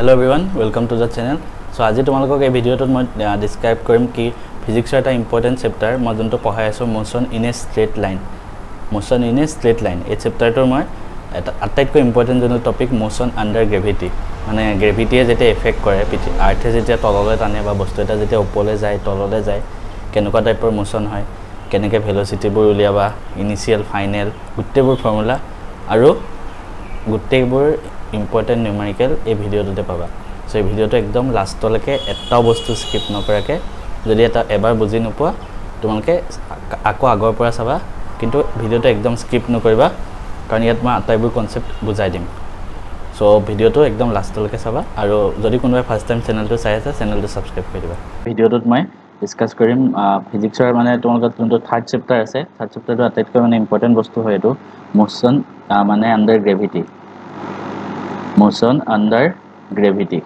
Hello' everyone welcome to the channel so' আজি তোমালোকক এই ভিডিঅ'টোত মই ডিছক্ৰাইব কৰিম কি ফিজিক্সৰ এটা ইম্পৰ্টেণ্ট চেপ্টাৰ মই যোনটো পঢ়াই আছোঁ motion in a straight line motion in a straight line এই চেপ্টাৰটোৰ মই এটা আটাইতকৈ ইম্পৰ্টেণ্ট যোনটো টপিক মোশ্যন আণ্ডাৰ গ্ৰেভিটি মানে গ্ৰেভিটিয়ে যেতিয়া এফেক্ট কৰে পৃথিৱী আৰ্থে যেতিয়া তললৈ টানে বা বস্তু এটা যেতিয়া ওপৰলৈ যায় তললৈ যায় কেনেকুৱা টাইপৰ মোশ্যন হয় কেনেকৈ ভেলচিটিবোৰ উলিয়াবা ইনিচিয়েল ফাইনেল গোটেইবোৰ ফৰ্মুলা আৰু গোটেইবোৰ ইম্পৰ্টেণ্ট নিউমাৰিকেল এই ভিডিঅ'টোতে পাবা। চ' এই ভিডিঅ'টো একদম লাষ্টলৈকে এটাও বস্তু স্কিপ নকৰাকৈ যদি এটা এবাৰ বুজি নোপোৱা তোমালোকে আকৌ আগৰ পৰা চাবা কিন্তু ভিডিঅ'টো একদম স্কিপ নকৰিবা কাৰণ ইয়াত মই আটাইবোৰ কনচেপ্ট বুজাই দিম। চ' ভিডিঅ'টো একদম লাষ্টলৈকে চাবা আৰু যদি কোনোবাই ফাৰ্ষ্ট টাইম চেনেলটো চাই আছে চেনেলটো ছাবস্ক্ৰাইব কৰি দিবা। ভিডিঅ'টোত মই ডিছকাছ কৰিম ফিজিক্সৰ মানে তোমালোকৰ যোনটো থাৰ্ড চেপ্টাৰ আছে থাৰ্ড চেপ্টাৰটো আটাইতকৈ মানে ইম্পৰ্টেণ্ট বস্তু হয় এইটো মোশ্যন মানে under gravity motion under gravity.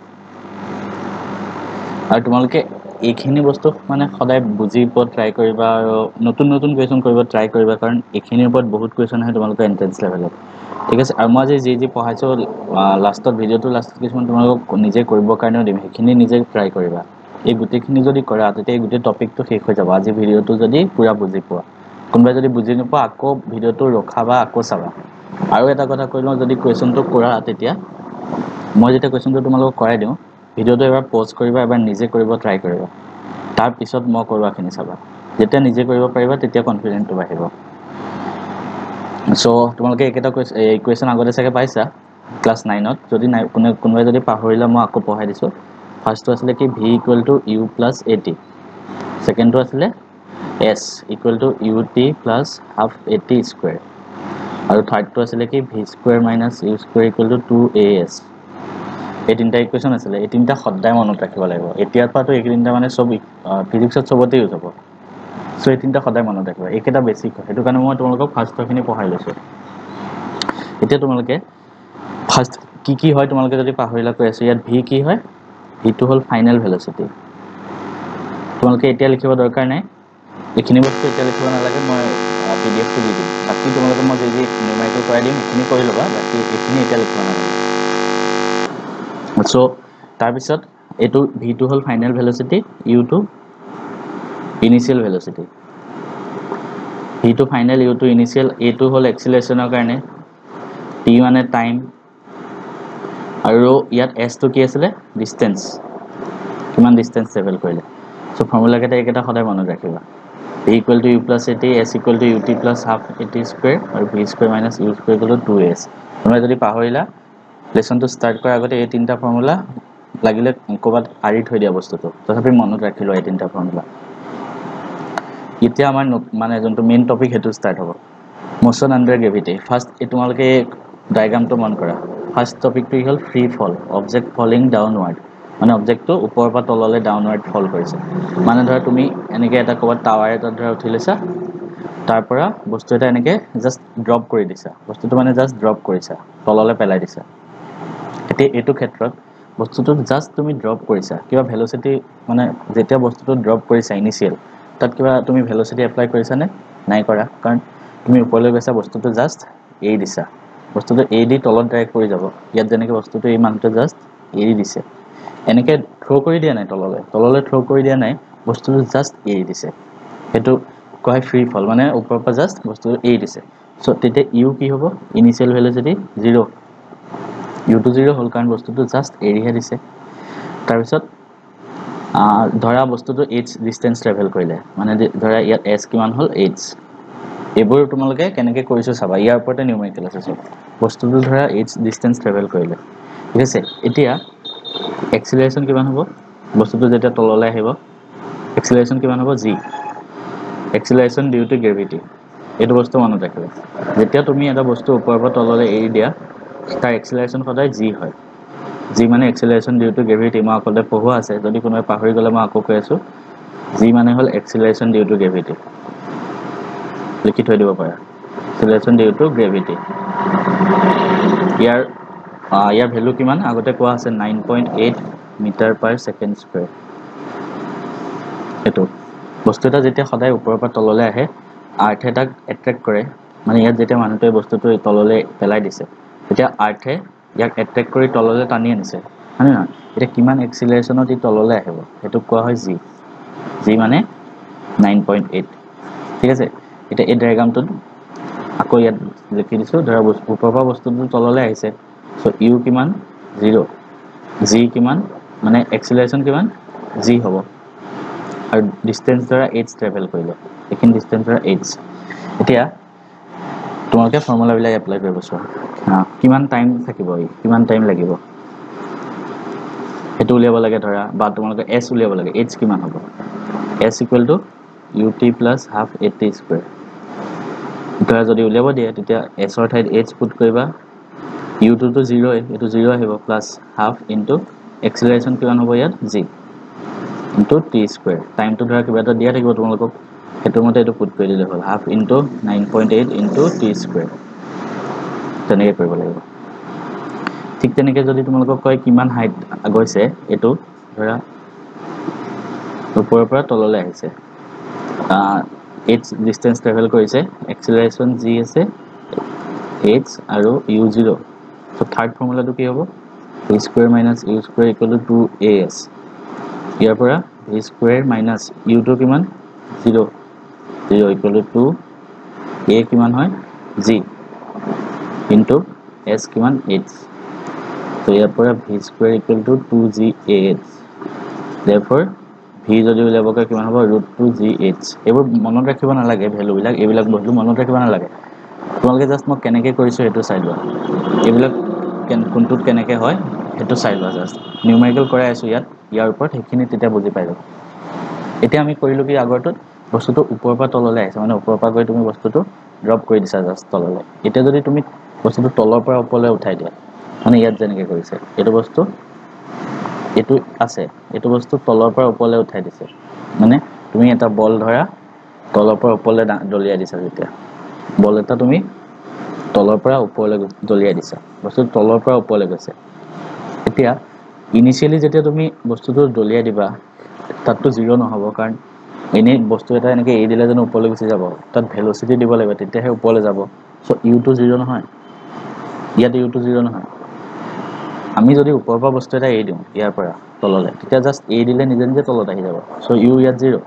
আৰু তোমালোকে এইখিনি বস্তু মানে সদায় বুজিব ট্ৰাই কৰিবা আৰু নতুন নতুন কুৱেশ্যন কৰিব ট্ৰাই কৰিবা কাৰণ এইখিনিৰ ওপৰত বহুত কুৱেশ্যন আহে তোমালোকৰ এণ্ট্ৰেঞ্চ লেভেলত ঠিক আছে আৰু মই আজি যি যি পঢ়াইছোঁ লাষ্টত ভিডিঅ'টোৰ লাষ্টত কিছুমান তোমালোকক নিজে কৰিবৰ কাৰণেও দিম সেইখিনি নিজে ট্ৰাই কৰিবা। এই গোটেইখিনি যদি কৰা তেতিয়া এই গোটেই টপিকটো শেষ হৈ যাব। আজি ভিডিঅ'টো যদি পূৰা বুজি পোৱা। কোনোবাই যদি বুজি নোপোৱা আকৌ ভিডিঅ'টো ৰখাবা আকৌ চাবা। আৰু এটা কথা কৈ লওঁ যদি কুৱেশ্যনটো কৰা তেতিয়া মই যেতিয়া কুৱেশ্যনটো তোমালোকক কৰাই দিওঁ ভিডিঅ'টো এবাৰ প'জ কৰিবা এবাৰ নিজে কৰিব ট্ৰাই কৰিবা। তাৰপিছত মই কৰোৱাখিনি চাবা। যেতিয়া নিজে কৰিব পাৰিবা তেতিয়া কনফিডেণ্টটো বাঢ়িব। চ' তোমালোকে এইকেইটা কুৱেশ্যন আগতে চাগে পাইছা ক্লাছ নাইনত যদি নাই কোনে কোনোবাই যদি পাহৰিলে মই আকৌ পঢ়াই দিছোঁ। ফাৰ্ষ্টটো আছিলে কি V equal to U plus A T ছেকেণ্ডটো আছিলে S equal to U T plus half A T square আৰু থাৰ্ডটো আছিলে কি V square minus U square equal to two A S এই তিনিটা ইকুৱেশ্যন আছিলে এই তিনিটা সদায় মনত ৰাখিব লাগিব। এতিয়াৰ পৰাতো এই তিনিটা মানে চব ফিজিক্সত চবতে ইউজ হ'ব চ' এই তিনিটা সদায় মনত ৰাখিবা। এইকেইটা বেছিক হয় সেইটো কাৰণে মই তোমালোকক ফাৰ্ষ্টৰখিনি পঢ়াই লৈছোঁ। এতিয়া তোমালোকে ফাৰ্ষ্ট কি কি হয় তোমালোকে যদি পাহৰিলা কৈ আছোঁ ইয়াত ভি কি হয়? ভিটো হ'ল ফাইনেল ভেলচিটি তোমালোকে এতিয়া লিখিব দৰকাৰ নাই। এইখিনি বস্তু এতিয়া লিখিব নালাগে মই পি ডি এফটো দি দিম। বাকী তোমালোকে মই যি যি নিউমাৰিকেল কৰাই দিম সেইখিনি কৰি ল'বা। বাকী এইখিনি এতিয়া লিখিব নালাগে। চ' তাৰপিছত এইটো ভিটো হ'ল ফাইনেল ভেলচিটি ইউটো ইনিচিয়েল ভেলচিটি ভিটো ফাইনেল ইউটো ইনিচিয়েল এইটো হ'ল এক্সিলেশ্যনৰ কাৰণে টি মানে টাইম আৰু ইয়াত এছটো কি আছিলে? ডিষ্টেঞ্চ কিমান ডিষ্টেঞ্চ ট্ৰেভেল কৰিলে? চ' ফৰ্মুলাকেইটা এইকেইটা সদায় মনত ৰাখিবা। V equal to U plus A T S equal to U T plus half A T square আৰু V square minus U square equal to S কোনোবাই যদি পাহৰিলা কৰাৰ আগতে এই তিনিটা ফৰ্মুলা লাগিলে ক'ৰবাত আঁৰি থৈ দিয়া বস্তুটো। তথাপি মনত ৰাখি লোৱা এই তিনিটা ফৰ্মুলা এতিয়া আমাৰ মানে যোনটো মেইন টপিক সেইটো ষ্টাৰ্ট হ'ব। মোশ্যন আণ্ডাৰ গ্ৰেভিটি ফাৰ্ষ্ট এই তোমালোকে ডায়েগ্ৰামটো মন কৰা। ফাৰ্ষ্ট টপিকটো হ'ল? ফ্ৰী ফল অবজেক্ট ফলিং ডাউনৱাৰ্ড মানে অবজেক্টটো ওপৰৰ পৰা তললৈ ডাউনৱাৰ্ড ফল কৰিছে। মানে ধৰা তুমি এনেকৈ এটা ক'ৰবাত টাৱাৰ এটাত ধৰা উঠি লৈছা। তাৰ পৰা বস্তু এটা এনেকৈ জাষ্ট ড্ৰপ কৰি দিছা। বস্তুটো মানে জাষ্ট ড্ৰপ কৰিছা। তললৈ পেলাই দিছা। এতিয়া এইটো ক্ষেত্ৰত বস্তুটো জাষ্ট তুমি ড্ৰপ কৰিছা কিবা ভেলচিটি মানে যেতিয়া বস্তুটো ড্ৰপ কৰিছা ইনিচিয়েল তাত কিবা তুমি ভেলচিটি এপ্লাই কৰিছানে নাই কৰা কাৰণ তুমি ওপৰলৈ গৈছা বস্তুটো জাষ্ট এৰি দিছা। বস্তুটো এৰি দি তলত ডাইৰেক্ট পৰি যাব। ইয়াত যেনেকৈ বস্তুটো এই মানুহটো জাষ্ট এৰি দিছে। এনেকৈ থ্ৰ' কৰি দিয়া নাই তললৈ। তললৈ থ্ৰ' কৰি দিয়া নাই বস্তুটো জাষ্ট এৰি দিছে। সেইটো কোৱা হয় ফ্ৰী ফল মানে ওপৰৰ পৰা জাষ্ট বস্তুটো এৰি দিছে। চ' তেতিয়া ইউ কি হ'ব? ইনিচিয়েল ভেলচিটি জিৰ' ইউটো জিৰ' হ'ল কাৰণ বস্তুটো জাষ্ট এৰিহে দিছে। তাৰপিছত ধৰা বস্তুটো এইচ ডিষ্টেঞ্চ ট্ৰেভেল কৰিলে। মানে ধৰা ইয়াত এছ কিমান হ'ল? এইচ এইবোৰ তোমালোকে কেনেকৈ কৰিছোঁ চাবা। ইয়াৰ ওপৰতে নিউমেৰিকেল আছে চব। বস্তুটো ধৰা এইচ ডিষ্টেঞ্চ ট্ৰেভেল কৰিলে। ঠিক আছে? এতিয়া এক্সিলেশ্যন কিমান হ'ব? বস্তুটো যেতিয়া তললৈ আহিব এক্সিলেশ্যন কিমান হ'ব? G acceleration due to gravity এইটো বস্তু মনত ৰাখিবা। যেতিয়া তুমি এটা বস্তু ওপৰৰ পৰা তললৈ এৰি দিয়া তাৰ এক্সিলেশ্যন সদায় জি হয়। জি মানে এক্সিলেশ্যন ডিউ টু গ্ৰেভিটি মই আগতে পঢ়োৱা আছে যদি কোনোবাই পাহৰি গ'লে মই আকৌ কৈ আছোঁ। জি মানে হ'ল এক্সিলেশ্যন ডিউ টু গ্ৰেভিটি লিখি থৈ দিব পাৰা। এক্সিলেশ্যন ডিউ টু গ্ৰেভিটি ইয়াৰ ইয়াৰ ভেলু কিমান? আগতে কোৱা আছে nine point eight metre per second square এইটো বস্তু এটা যেতিয়া সদায় ওপৰৰ পৰা তললৈ আহে আৰ্থে তাক এট্ৰেক্ট কৰে। মানে ইয়াত যেতিয়া মানুহটোৱে বস্তুটো তললৈ পেলাই দিছে। তেতিয়া আৰ্থে ইয়াক এট্ৰেক্ট কৰি তললৈ টানি আনিছে। হয়নে নহয়? এতিয়া কিমান এক্সিলেশ্যনত ই তললৈ আহিব? সেইটোক কোৱা হয় জি জি মানে নাইন পইণ্ট এইট ঠিক আছে? এতিয়া এই ডায়েগ্ৰামটোত আকৌ ইয়াত লিখি দিছোঁ ধৰা ওপৰৰ পৰা বস্তুটো তললৈ আহিছে। চ' ইউ কিমান? জিৰ' জি কিমান? মানে এক্সিলেশ্যন কিমান? জি হ'ব। আৰু ডিষ্টেঞ্চ ধৰা এইটছ ট্ৰেভেল কৰিলে। এইখিনি ডিষ্টেঞ্চ ধৰা এইটছ এতিয়া তোমালোকে ফৰ্মুলাবিলাক এপ্লাই কৰিব চোৱা। কিমান টাইম থাকিব ই? কিমান টাইম লাগিব? সেইটো উলিয়াব লাগে ধৰা বা তোমালোকে এছ উলিয়াব লাগে এইচ কিমান হ'ব? S equal to U T plus half A T square ধৰা যদি উলিয়াব দিয়ে তেতিয়া এছৰ ঠাইত এইচ পুট কৰিবা। ইউটোতো জিৰ'ই এইটো জিৰ' আহিব প্লাছ হাফ ইনটু এক্সিলাৰেশ্যন কিমান হ'ব ইয়াত? জি ইনটু টি স্কুৱেৰ টাইমটো ধৰা কিবা এটা দিয়া থাকিব তোমালোকক। সেইটো মতে এইটো পুট কৰি দিলে হ'ল। Half into nine point eight into T square তেনেকৈ কৰিব লাগিব। ঠিক তেনেকৈ যদি তোমালোকক কয় কিমান হাইট গৈছে এইটো ধৰা ওপৰৰ পৰা তললৈ আহিছে। এইচ ডিষ্টেঞ্চ ট্ৰেভেল কৰিছে এক্সিলাৰেশ্যন জি আছে এইচ আৰু ইউ জিৰ' চ' থাৰ্ড ফৰ্মুলাটো কি হ'ব? V square minus U square equal to two A S ইয়াৰ পৰা ভি স্কুৱেৰ মাইনাছ ইউটো কিমান? Zero' zero' equal to two A কিমান হয়? জি ইনটু এছ কিমান এইচ ত' ইয়াৰ পৰা V square equal to two G A H therefore V যদি উলিয়াবগৈ কিমান হ'ব? ৰুট টু জি এইচ এইবোৰ মনত ৰাখিব নালাগে ভেলুবিলাক এইবিলাক বস্তু মনত ৰাখিব নালাগে। তোমালোকে জাষ্ট মই কেনেকৈ কৰিছোঁ সেইটো চাই লোৱা। এইবিলাক কোনটোত কেনেকৈ হয় সেইটো চাই লোৱা জাষ্ট নিউমেৰিকেল কৰাই আছোঁ ইয়াত ইয়াৰ ওপৰত সেইখিনি তেতিয়া বুজি পাই যাব। এতিয়া আমি কৰিলোঁ কি আগৰটোত? বস্তুটো ওপৰৰ পৰা তললৈ আহিছে মানে ওপৰৰ পৰা গৈ তুমি বস্তুটো ড্ৰপ কৰি দিছা জাষ্ট তললৈ। এতিয়া যদি তুমি বস্তুটো তলৰ পৰা ওপৰলৈ উঠাই দিয়া মানে ইয়াত যেনেকৈ কৰিছে এইটো বস্তু এইটো আছে এইটো বস্তু তলৰ পৰা ওপৰলৈ উঠাই দিছে। মানে তুমি এটা বল ধৰা তলৰ পৰা ওপৰলৈ দলিয়াই দিছা যেতিয়া। বল এটা তুমি তলৰ পৰা ওপৰলৈ দলিয়াই দিছা। বস্তুটো তলৰ পৰা ওপৰলৈ গৈছে। এতিয়া ইনিচিয়েলি যেতিয়া তুমি বস্তুটো দলিয়াই দিবা তাততো জিৰ' নহ'ব কাৰণ এনেই বস্তু এটা এনেকৈ এৰি দিলে জানো ওপৰলৈ গুচি যাব? তাত ভেলচিটি দিব লাগিব তেতিয়াহে ওপৰলৈ যাব। চ' ইউটো জিৰ' নহয়। ইয়াত ইউটো জিৰ' নহয়। আমি যদি ওপৰৰ পৰা বস্তু এটা এৰি দিওঁ ইয়াৰ পৰা তললৈ তেতিয়া জাষ্ট এৰি দিলে নিজে নিজে তলত আহি যাব। চ' ইউ ইয়াত জিৰ'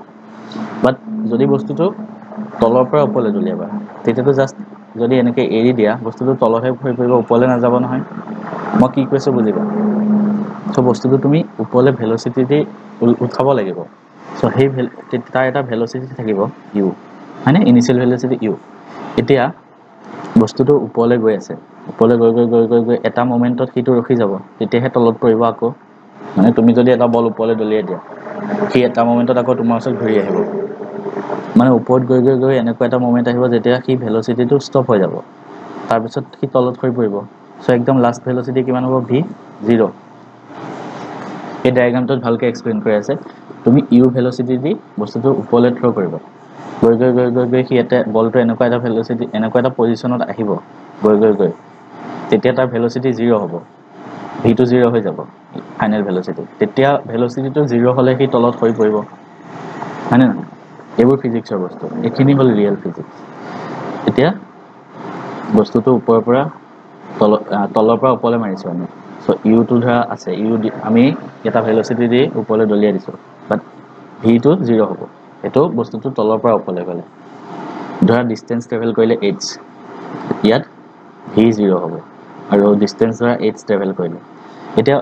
বাট যদি বস্তুটো তলৰ পৰা ওপৰলৈ দলিয়াবা তেতিয়াতো জাষ্ট যদি এনেকৈ এৰি দিয়া বস্তুটো তলতহে ভৰি পৰিব ওপৰলৈ নাযাব নহয়। মই কি কৈছোঁ বুজিবা চ' বস্তুটো তুমি ওপৰলৈ ভেলচিটি দি উঠাব লাগিব। চ' সেই ভেল তাৰ এটা ভেলচিটি থাকিব ইউ হয়নে ইনিচিয়েল ভেলচিটি ইউ এতিয়া বস্তুটো ওপৰলৈ গৈ আছে। ওপৰলৈ গৈ গৈ গৈ গৈ গৈ এটা মমেণ্টত সিটো ৰখি যাব। তেতিয়াহে তলত পৰিব আকৌ। মানে তুমি যদি এটা বল ওপৰলৈ দলিয়াই দিয়া সি এটা মমেণ্টত আকৌ তোমাৰ ওচৰত ঘূৰি আহিব। মানে ওপৰত গৈ গৈ গৈ এনেকুৱা এটা মমেণ্ট আহিব যেতিয়া সি ভেলচিটিটো ষ্টপ হৈ যাব। তাৰপিছত সি তলত হৈ পৰিব। চ' একদম লাষ্ট ভেলচিটি কিমান হ'ব? ভি জিৰ' এই ডায়েগ্ৰামটোত ভালকৈ এক্সপ্লেইন কৰি আছে। তুমি ইউ ভেলচিটি দি বস্তুটো ওপৰলৈ থ্ৰ' কৰিবা। গৈ গৈ গৈ গৈ গৈ সি ইয়াতে বলটো এনেকুৱা এটা ভেলচিটি এনেকুৱা এটা পজিশ্যনত আহিব। গৈ গৈ গৈ। তেতিয়া তাৰ ভেলচিটি জিৰ' হ'ব। ভিটো জিৰ' হৈ যাব ফাইনেল ভেলচিটি তেতিয়া ভেলচিটিটো জিৰ' হ'লে সি তলত হৈ পৰিব। হয়নে নহয়? এইবোৰ ফিজিক্সৰ বস্তু। এইখিনি হ'ল ৰিয়েল ফিজিক্স এতিয়া বস্তুটো ওপৰৰ পৰা তল তলৰ পৰা ওপৰলৈ মাৰিছোঁ আমি। চ' ইউটো ধৰা আছে। ইউ আমি এটা ভেলচিটি দি ওপৰলৈ দলিয়াই দিছোঁ। বাট ভিটো জিৰ' হ'ব। সেইটো বস্তুটো তলৰ পৰা ওপৰলৈ গ'লে। ধৰা ডিষ্টেঞ্চ ট্ৰেভেল কৰিলে এইটছ ইয়াত ভি জিৰ' হ'ব। আৰু ডিষ্টেঞ্চ ধৰা এইটছ ট্ৰেভেল কৰিলে। এতিয়া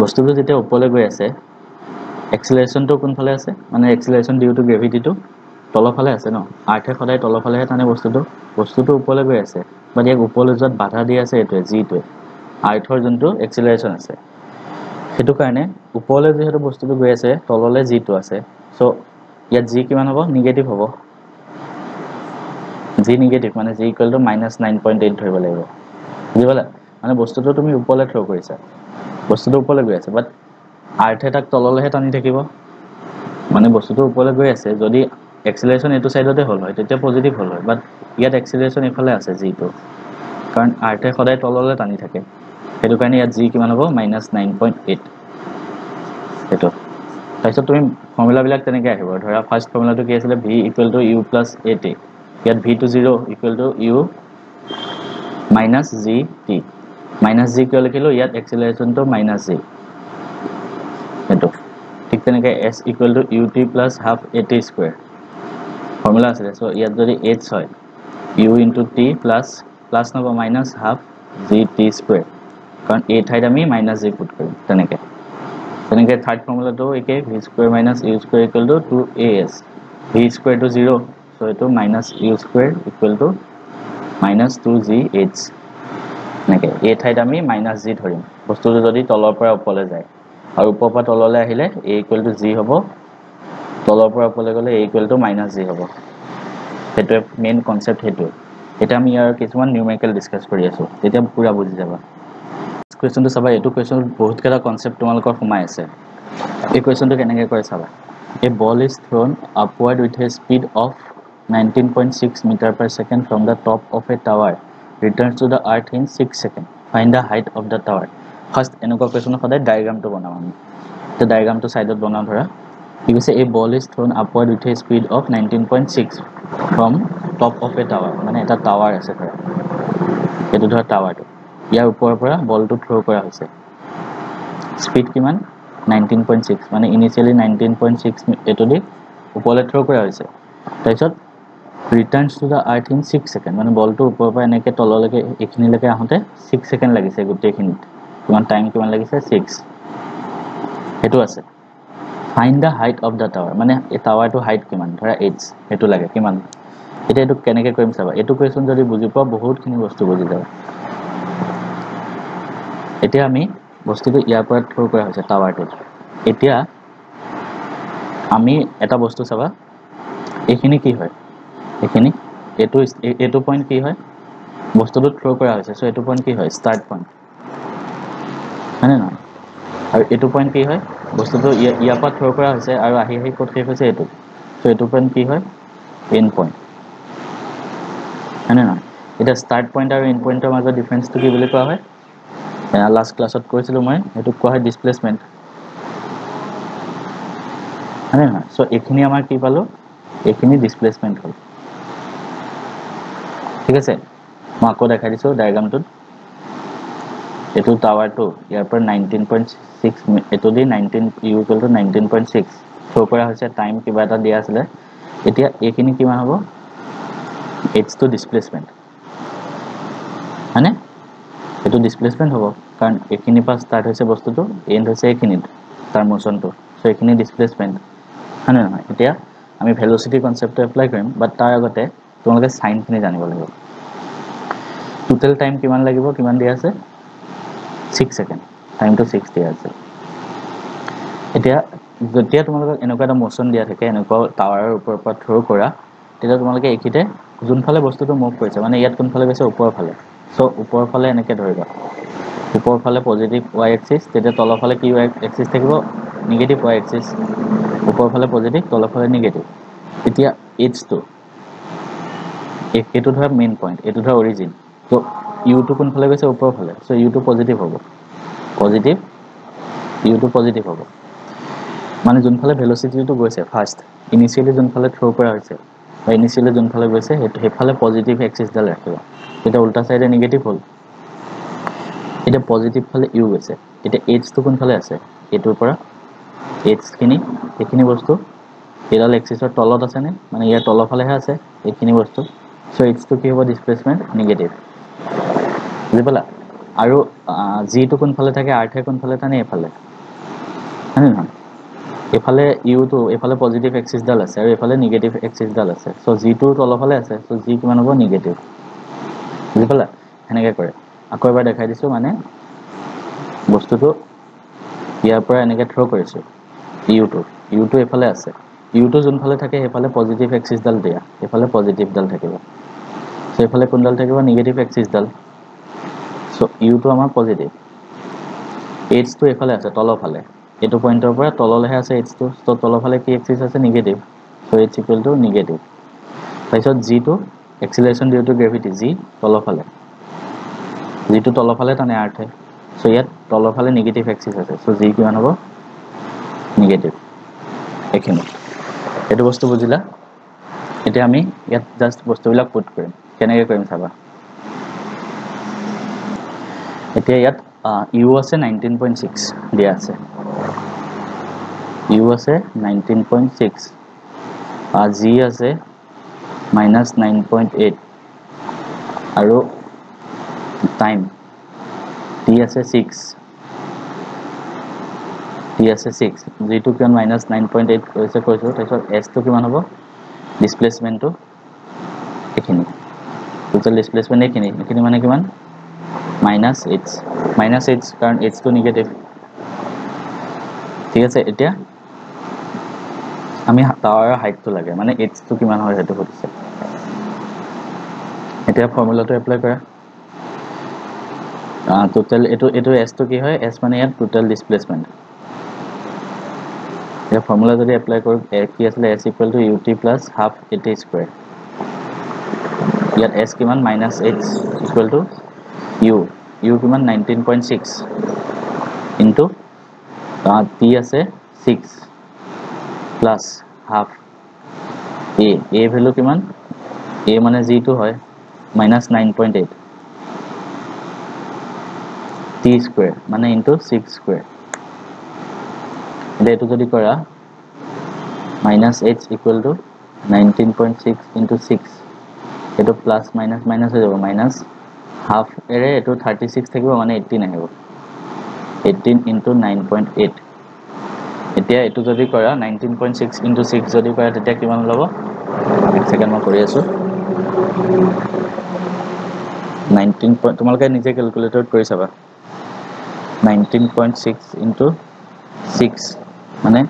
বস্তুটো যেতিয়া ওপৰলৈ গৈ আছে এক্সিলেশ্যনটো কোনফালে আছে? মানে এক্সিলেশ্যন ডিউটো গ্ৰেভিটিটো তলৰ ফালে আছে ন? আৰ্থে সদায় তলৰ ফালেহে টানে বস্তুটো। বস্তুটো ওপৰলৈ গৈ আছে। বাট ইয়াক ওপৰলৈ যোৱাত বাধা দি আছে এইটোৱে জিটোৱে আৰ্থৰ যোনটো এক্সিলাৰেশ্যন আছে। সেইটো কাৰণে ওপৰলৈ যিহেতু বস্তুটো গৈ আছে তললৈ জিটো আছে চ' ইয়াত জি কিমান হ'ব? নিগেটিভ হ'ব। জি নিগেটিভ মানে G equal to minus nine point eight ধৰিব লাগিব। বুজি পালা? মানে বস্তুটো তুমি ওপৰলৈ থ্ৰ' কৰিছা। বস্তুটো ওপৰলৈ গৈ আছে বাট আৰ্থে তাক তললৈহে টানি থাকিব। মানে বস্তুটো ওপৰলৈ গৈ আছে যদি এক্সিলেশ্যন এইটো ছাইডতে হ'ল হয় তেতিয়া পজিটিভ হ'ল হয় বাট ইয়াত এক্সিলেশ্যন এইফালে আছে জিটো কাৰণ আৰ্থে সদায় তললৈ টানি থাকে। সেইটো কাৰণে ইয়াত জি কিমান হ'ব মাইনাছ নাইন পইণ্ট এইট সেইটো। তাৰপিছত তুমি ফৰ্মুলাবিলাক তেনেকৈ আহিব। ধৰা ফাৰ্ষ্ট ফৰ্মুলাটো কি আছিলে? V equal to U plus A T ইয়াত V to zero' equal to U minus G T minus G কিয় লিখিলোঁ? ইয়াত এক্সিলেশ্যনটো মাইনাছ জি সেইটো। ঠিক তেনেকৈ S equal to U T plus half A T square formula আছিলে। So ইয়াত যদি এইচ হয় U into T plus plus নহ'ব minus half G T square কাৰণ এই ঠাইত আমি মাইনাছ জি পুট কৰিম তেনেকৈ। তেনেকৈ থাৰ্ড ফৰ্মুলাটো একে V square minus U square equal to two A S V স্কুৱেৰটো জিৰ' চ' এইটো minus U square equal to minus two G H এনেকৈ এই ঠাইত আমি মাইনাছ জি ধৰিম। বস্তুটো যদি তলৰ পৰা ওপৰলৈ যায় আৰু ওপৰৰ পৰা তললৈ আহিলে এ ইকুৱেল টু জি হ'ব। তলৰ পৰা ওপৰলৈ গ'লে A equal to minus G হ'ব। সেইটোৱে মেইন কনচেপ্ট সেইটোৱে। এতিয়া আমি ইয়াৰ কিছুমান নিউমেৰিকেল ডিছকাছ কৰি আছোঁ। তেতিয়া পূৰা বুজি যাবা। কুৱেশ্যনটো চাবা এইটো কুৱেশ্যনত বহুতকেইটা কনচেপ্ট তোমালোকৰ সোমাই আছে। এই কুৱেশ্যনটো কেনেকৈ কৰে চাবা? A ball is thrown upward with a speed of nineteen point six metre per second from the top of a tower return to the earth in six second find the height of the tower first এনেকুৱা কুৱেশ্যনত সদায় ডায়েগ্ৰামটো বনাওঁ আমি। এতিয়া ডায়েগ্ৰামটো ছাইডত বনাওঁ ধৰা। কি কৈছে? এই ball is thrown upward with a speed of nineteen point six from top of a tower মানে এটা টাৱাৰ আছে ধৰা। এইটো ধৰা টাৱাৰটো ইয়াৰ ওপৰৰ পৰা বলটো থ্ৰ' কৰা হৈছে। স্পীড কিমান? নাইনটিন পইণ্ট ছিক্স মানে ইনিচিয়েলি নাইনটিন পইণ্ট ছিক্স এইটো দি ওপৰলৈ থ্ৰ' কৰা হৈছে। তাৰপিছত returns to the earth in six second মানে বলটো ওপৰৰ পৰা এনেকৈ তললৈকে এইখিনিলৈকে আহোঁতে ছিক্স ছেকেণ্ড লাগিছে গোটেইখিনিত। কিমান টাইম কিমান লাগিছে? ছিক্স সেইটো আছে। Find the height of the tower মানে এই টাৱাৰটো হাইট কিমান? ধৰা এইচ সেইটো লাগে কিমান? এতিয়া এইটো কেনেকৈ কৰিম চাবা? এইটো কুৱেশ্যন যদি বুজি পোৱা বহুতখিনি বস্তু বুজি যাবা। এতিয়া আমি বস্তুটো ইয়াৰ পৰা থ্ৰ' কৰা হৈছে টাৱাৰটোত এতিয়া আমি এটা বস্তু চাবা এইখিনি কি হয়? এইখিনি এইটো এইটো পইণ্ট কি হয়? বস্তুটো থ্ৰ' কৰা হৈছে চ' এইটো পইণ্ট কি হয়? ষ্টাৰ্ট পইণ্ট হয়নে নহয়? আৰু এইটো পইণ্ট কি হয়? বস্তুটো ইয়াৰ পৰা থ্ৰ' কৰা হৈছে আৰু আহি আহি ক'ত শেষ হৈছে এইটো? চ' এইটো পইণ্ট কি হয়? এণ্ড পইণ্ট হয়নে নহয়? এতিয়া ষ্টাৰ্ট পইণ্ট আৰু এণ্ড পইণ্টৰ মাজত ডিফাৰেঞ্চটো কি বুলি কোৱা হয়? লাষ্ট ক্লাছত কৈছিলোঁ মই সেইটোক কোৱা হয় ডিছপ্লেচমেণ্ট হয়নে নহয়? চ' এইখিনি আমাৰ কি পালোঁ? এইখিনি ডিছপ্লেচমেণ্ট হ'ল। ঠিক আছে? মই আকৌ দেখাই দিছোঁ ডায়েগ্ৰামটোত এইটো টাৱাৰটো ইয়াৰ পৰা নাইনটিন পইণ্ট ছিক্স এইটো the nineteen U equal to nineteen point six show' কৰা হৈছে টাইম কিবা এটা দিয়া আছিলে। এতিয়া এইখিনি কিমান হ'ব? এইচটো ডিছপ্লেচমেণ্ট হয়নে? এইটো ডিছপ্লেচমেণ্ট হ'ব। কাৰণ এইখিনিৰ পৰা ষ্টাৰ্ট হৈছে বস্তুটো এণ্ড হৈছে এইখিনিত তাৰ মোচনটো চ' এইখিনি ডিছপ্লেচমেণ্ট হয়নে নহয়? এতিয়া আমি ভেলচিটি কনচেপ্টটো এপ্লাই কৰিম বাট তাৰ আগতে তোমালোকে চাইনখিনি জানিব লাগিব। টোটেল টাইম কিমান লাগিব কিমান দিয়া আছে? ছিক্স ছেকেণ্ড টাইমটো ছিক্স দিয়া আছে। এতিয়া যেতিয়া তোমালোকক এনেকুৱা এটা মোচন দিয়া থাকে এনেকুৱা টাৱাৰৰ ওপৰৰ পৰা থ্ৰ' কৰা তেতিয়া তোমালোকে এইখিনিতে যোনফালে বস্তুটো মুভ কৰিছে মানে ইয়াত কোনফালে গৈছে? ওপৰৰ ফালে চ' ওপৰৰ ফালে এনেকৈ ধৰিবা। ওপৰৰ ফালে পজিটিভ ৱাই এক্সিছ তেতিয়া তলৰ ফালে কি ৱাই এক্সিছ থাকিব? নিগেটিভ ৱাই এক্সিছ ওপৰৰ ফালে পজিটিভ তলৰ ফালে নিগেটিভ এতিয়া এইচটো এইটো ধৰা মেইন পইণ্ট এইটো ধৰা অৰিজিন ত' ইউটো কোনফালে গৈছে? ওপৰৰ ফালে চ' ইউটো পজিটিভ হ'ব। পজিটিভ ইউটো পজিটিভ হ'ব। মানে যোনফালে ভেলচিটিটো গৈছে ফাৰ্ষ্ট ইনিচিয়েলি যোনফালে থ্ৰ' কৰা হৈছে বা ইনিচিয়েলি যোনফালে গৈছে সেইফালে পজিটিভ এক্সিছডাল ৰাখিব। এতিয়া উল্টা চাইডে নিগেটিভ হ'ল। এতিয়া পজিটিভ ফালে ইউ গৈছে। এতিয়া এইচটো কোনফালে আছে? এইটোৰ পৰা। এইচখিনি এইখিনি বস্তু। এইডাল এক্সিছৰ তলত আছেনে মানে ইয়াৰ তলৰ ফালেহে আছে এইখিনি বস্তু। চ' এইচটো কি হ'ব? ডিছপ্লেচমেণ্ট নিগেটিভ বুজি পালা? আৰু জিটো কোনফালে থাকে? আৰ্থে কোনফালে টানে এইফালে। হয়নে নহয়? এইফালে ইউটো এইফালে পজিটিভ এক্সিছডাল আছে আৰু এইফালে নিগেটিভ এক্সিছডাল আছে। চ' জিটো তলৰফালে আছে চ' জি কিমান হ'ব? নিগেটিভ বুজি পালা? সেনেকৈ কৰে। আকৌ এবাৰ দেখাই দিছোঁ মানে বস্তুটো। ইয়াৰ পৰা এনেকৈ থ্ৰ' কৰিছোঁ। ইউটো ইউটো এইফালে আছে। ইউটো যোনফালে থাকে সেইফালে পজিটিভ এক্সিছডাল দিয়া। এইফালে পজিটিভডাল থাকিব। চ' এইফালে কোনডাল থাকিব? নিগেটিভ এক্সিছডাল চ' ইউটো আমাৰ পজিটিভ এইচটো এইফালে আছে তলৰ ফালে। এইটো পইণ্টৰ পৰা তললৈহে আছে এইচটো চ' তলৰ ফালে কি এক্সিছ আছে? Negative so' H equal to negative তাৰপিছত জিটো acceleration due to gravity G তলৰ ফালে জিটো তলৰ ফালে টানে আৰ্থে চ' ইয়াত তলৰ ফালে নিগেটিভ এক্সিছ আছে। চ' জি কিমান হ'ব? নিগেটিভ এইখিনি। এইটো বস্তু বুজিলা? এতিয়া আমি ইয়াত জাষ্ট বস্তুবিলাক পুট কৰিম। কেনেকৈ কৰিম চাবা? এতিয়া ইয়াত ইউ আছে নাইনটিন পইণ্ট ছিক্স দিয়া আছে। ইউ আছে নাইনটিন পইণ্ট ছিক্স জি আছে মাইনাছ নাইন পইণ্ট এইট আৰু টাইম টি আছে ছিক্স টি আছে ছিক্স যিটো কিমান মাইনাছ নাইন পইণ্ট এইট কৈছে কৈছোঁ তাৰপিছত এছটো কিমান হ'ব? ডিছপ্লেচমেণ্টটো এইখিনি। টোটেল ডিছপ্লেচমেণ্ট এইখিনি। এইখিনি মানে কিমান? মাইনাছ এইটছ মাইনাছ এইটছ কাৰণ এইটছটো নিগেটিভ ঠিক আছে এতিয়া আমি টাৱাৰৰ হাইটটো লাগে। মানে এইচটো কিমান হয় সেইটো সুধিছে। এতিয়া ফৰ্মুলাটো এপ্লাই কৰা। টোটেল এইটো এইটো এছটো কি হয়? এছ মানে ইয়াত টোটেল ডিছপ্লেচমেণ্ট এতিয়া ফৰ্মুলা যদি এপ্লাই কৰোঁ কি আছিলে? S equal to U T plus half A T square ইয়াত এছ কিমান? Minus H equal to U U কিমান? Nineteen point six into T আছে six plus half A A value কিমান? এ মানে যিটো হয় মাইনাছ নাইন পইণ্ট এইট মানে into six square এতিয়া এইটো যদি কৰা minus H equal to nineteen point six into six এইটো প্লাছ মাইনাছ মাইনাছ হৈ যাব। মাইনাছ হাফ এৰে এইটো থাৰ্টি ছিক্স থাকিব মানে এইটিন আহিব। এইটিন ইনটু নাইন এইট এতিয়া এইটো যদি কৰা nineteen point six into six যদি কৰা তেতিয়া কিমান ওলাব এক ছেকেণ্ড মই কৰি আছোঁ। নাইনটিন পইণ্ট তোমালোকে নিজে কেলকুলেটৰত কৰি চাবা। Nineteen point six into six মানে